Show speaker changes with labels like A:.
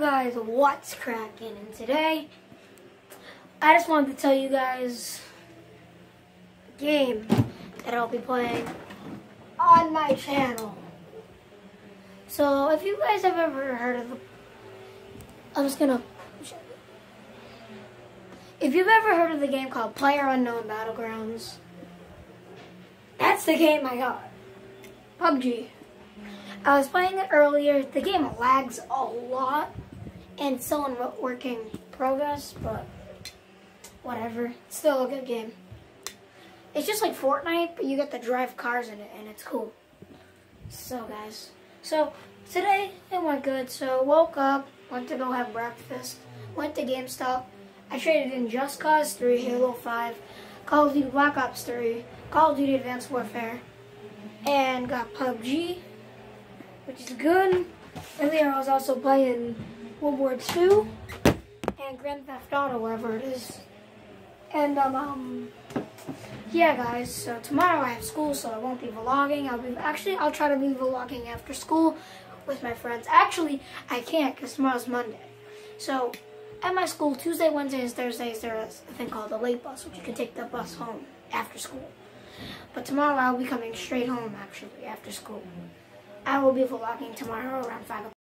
A: Guys, what's cracking? And today, I just wanted to tell you guys a game that I'll be playing on my channel. So if you guys have ever heard of I'm just gonna, if you've ever heard of the game called Player Unknown Battlegrounds, that's the game I got. PUBG. I was playing it earlier. The game lags a lot, and still in working progress, but whatever. It's still a good game. It's just like Fortnite, but you get to drive cars in it, and it's cool. So, guys. So, today it went good. So, woke up, went to go have breakfast, went to GameStop. I traded in Just Cause 3, Halo 5, Call of Duty Black Ops 3, Call of Duty Advanced Warfare, and got PUBG which is good. Earlier I was also playing World War II and Grand Theft Auto, wherever it is. And um, um, yeah, guys. So tomorrow I have school, so I won't be vlogging. I'll be actually I'll try to be vlogging after school with my friends. Actually, I can't because tomorrow's Monday. So at my school, Tuesday, Wednesday, Wednesdays, Thursdays, there's a thing called the late bus, which you can take the bus home after school. But tomorrow I'll be coming straight home, actually, after school. I will be vlogging tomorrow around 5 o'clock.